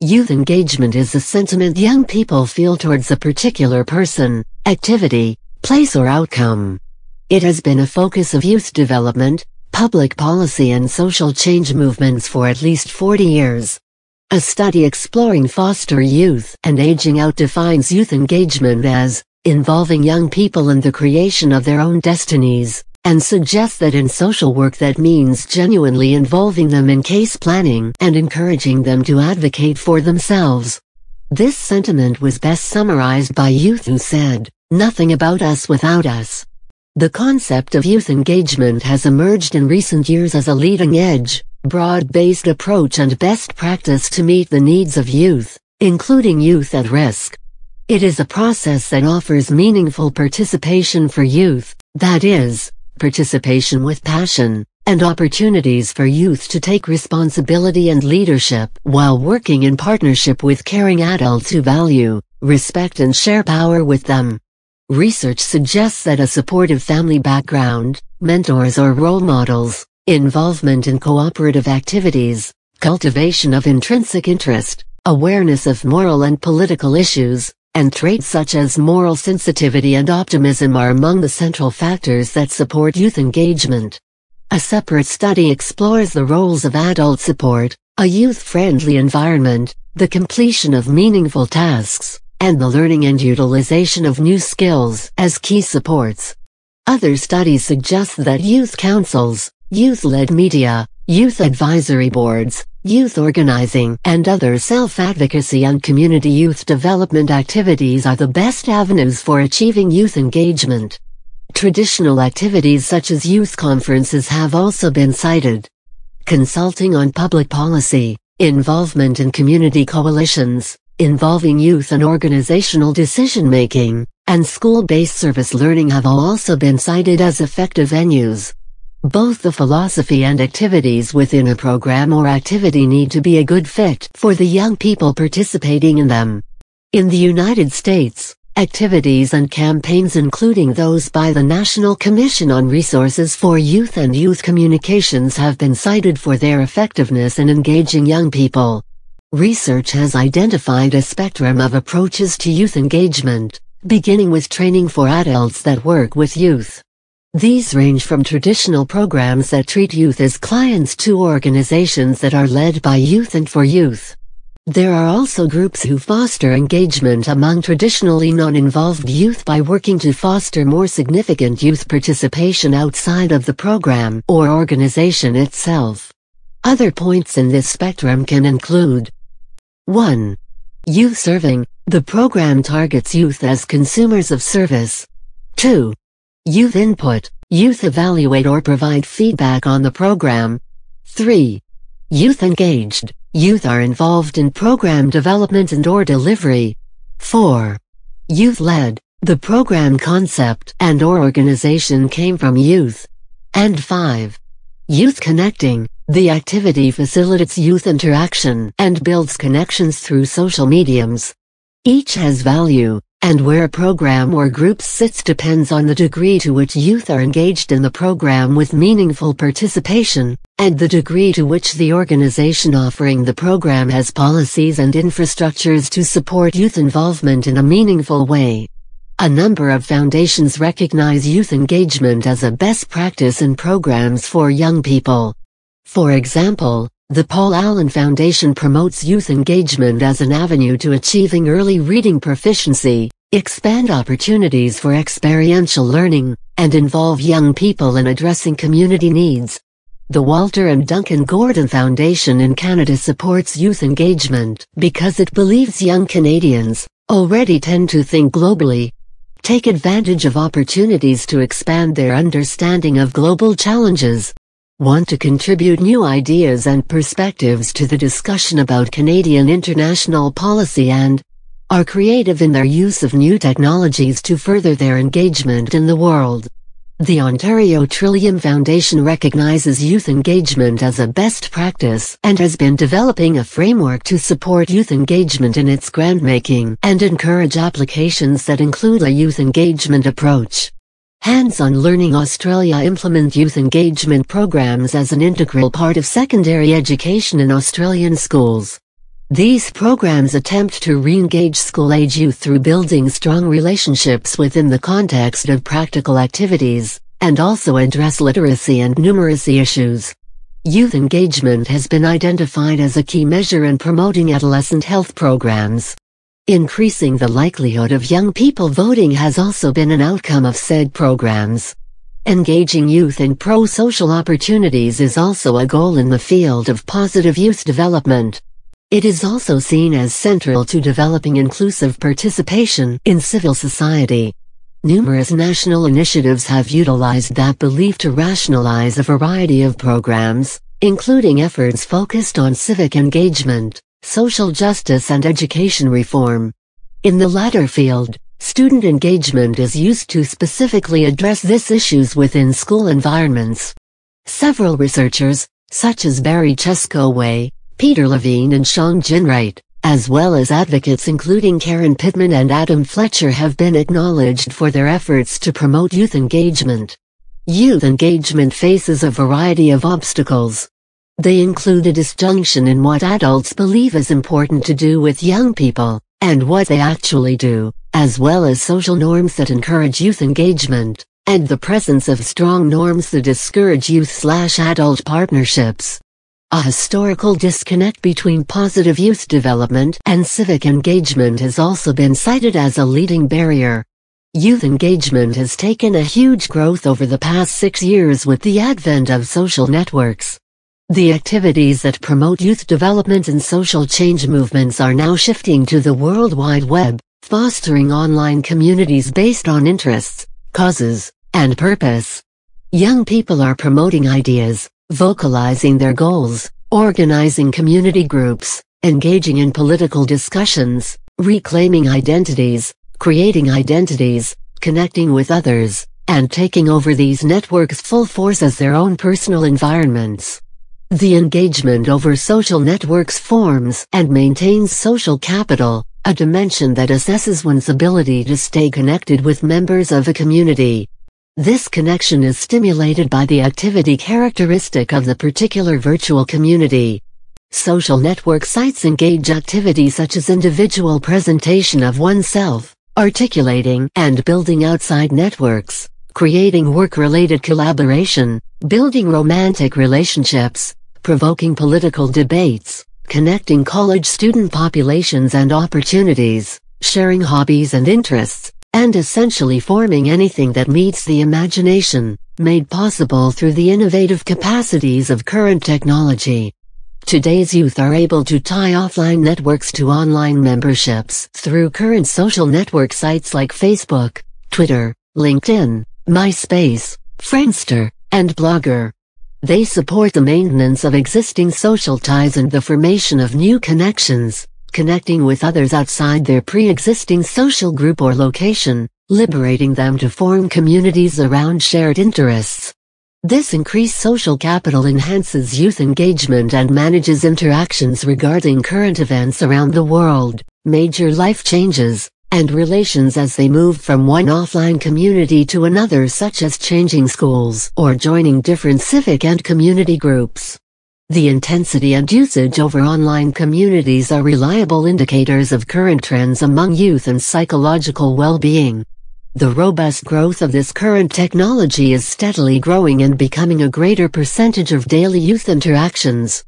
Youth engagement is the sentiment young people feel towards a particular person, activity, place or outcome. It has been a focus of youth development, public policy and social change movements for at least 40 years. A study exploring foster youth and aging out defines youth engagement as involving young people in the creation of their own destinies, and suggests that in social work that means genuinely involving them in case planning and encouraging them to advocate for themselves. This sentiment was best summarized by youth who said, nothing about us without us. The concept of youth engagement has emerged in recent years as a leading-edge, broad-based approach and best practice to meet the needs of youth, including youth at risk. It is a process that offers meaningful participation for youth, that is, participation with passion, and opportunities for youth to take responsibility and leadership while working in partnership with caring adults who value, respect and share power with them. Research suggests that a supportive family background, mentors or role models, involvement in cooperative activities, cultivation of intrinsic interest, awareness of moral and political issues, and traits such as moral sensitivity and optimism are among the central factors that support youth engagement. A separate study explores the roles of adult support, a youth-friendly environment, the completion of meaningful tasks, and the learning and utilization of new skills as key supports. Other studies suggest that youth councils, youth-led media, youth advisory boards, Youth organizing and other self-advocacy and community youth development activities are the best avenues for achieving youth engagement. Traditional activities such as youth conferences have also been cited. Consulting on public policy, involvement in community coalitions, involving youth and organizational decision-making, and school-based service learning have also been cited as effective venues. Both the philosophy and activities within a program or activity need to be a good fit for the young people participating in them. In the United States, activities and campaigns including those by the National Commission on Resources for Youth and Youth Communications have been cited for their effectiveness in engaging young people. Research has identified a spectrum of approaches to youth engagement, beginning with training for adults that work with youth. These range from traditional programs that treat youth as clients to organizations that are led by youth and for youth. There are also groups who foster engagement among traditionally non-involved youth by working to foster more significant youth participation outside of the program or organization itself. Other points in this spectrum can include 1. Youth serving. The program targets youth as consumers of service. 2. Youth input. Youth evaluate or provide feedback on the program. 3. Youth engaged. Youth are involved in program development and or delivery. 4. Youth led. The program concept and or organization came from youth. And 5. Youth connecting. The activity facilitates youth interaction and builds connections through social mediums. Each has value, and where a program or group sits depends on the degree to which youth are engaged in the program with meaningful participation, and the degree to which the organization offering the program has policies and infrastructures to support youth involvement in a meaningful way. A number of foundations recognize youth engagement as a best practice in programs for young people. For example, the Paul Allen Foundation promotes youth engagement as an avenue to achieving early reading proficiency, expand opportunities for experiential learning, and involve young people in addressing community needs. The Walter and Duncan Gordon Foundation in Canada supports youth engagement because it believes young Canadians, already tend to think globally, take advantage of opportunities to expand their understanding of global challenges, want to contribute new ideas and perspectives to the discussion about Canadian international policy and are creative in their use of new technologies to further their engagement in the world. The Ontario Trillium Foundation recognizes youth engagement as a best practice and has been developing a framework to support youth engagement in its grant making and encourage applications that include a youth engagement approach. Hands-on Learning Australia implement youth engagement programs as an integral part of secondary education in Australian schools. These programs attempt to re-engage school-age youth through building strong relationships within the context of practical activities, and also address literacy and numeracy issues. Youth engagement has been identified as a key measure in promoting adolescent health programs. Increasing the likelihood of young people voting has also been an outcome of said programs. Engaging youth in pro-social opportunities is also a goal in the field of positive youth development. It is also seen as central to developing inclusive participation in civil society. Numerous national initiatives have utilized that belief to rationalize a variety of programs, including efforts focused on civic engagement, social justice and education reform. In the latter field, student engagement is used to specifically address these issues within school environments. Several researchers, such as Barry Checkoway, Peter Levine and Shawn Ginwright, as well as advocates including Karen Pittman and Adam Fletcher have been acknowledged for their efforts to promote youth engagement. Youth engagement faces a variety of obstacles. They include a disjunction in what adults believe is important to do with young people, and what they actually do, as well as social norms that encourage youth engagement, and the presence of strong norms that discourage youth-slash-adult partnerships. A historical disconnect between positive youth development and civic engagement has also been cited as a leading barrier. Youth engagement has taken a huge growth over the past six years with the advent of social networks. The activities that promote youth development and social change movements are now shifting to the World Wide Web, fostering online communities based on interests, causes, and purpose. Young people are promoting ideas, vocalizing their goals, organizing community groups, engaging in political discussions, reclaiming identities, creating identities, connecting with others, and taking over these networks full force as their own personal environments. The engagement over social networks forms and maintains social capital, a dimension that assesses one's ability to stay connected with members of a community, this connection is stimulated by the activity characteristic of the particular virtual community. Social network sites engage activity such as individual presentation of oneself, articulating and building outside networks, creating work-related collaboration, building romantic relationships, provoking political debates, connecting college student populations and opportunities, sharing hobbies and interests, and essentially forming anything that meets the imagination, made possible through the innovative capacities of current technology. Today's youth are able to tie offline networks to online memberships through current social network sites like Facebook, Twitter, LinkedIn, MySpace, Friendster, and Blogger. They support the maintenance of existing social ties and the formation of new connections connecting with others outside their pre-existing social group or location, liberating them to form communities around shared interests. This increased social capital enhances youth engagement and manages interactions regarding current events around the world, major life changes, and relations as they move from one offline community to another such as changing schools or joining different civic and community groups. The intensity and usage over online communities are reliable indicators of current trends among youth and psychological well-being. The robust growth of this current technology is steadily growing and becoming a greater percentage of daily youth interactions.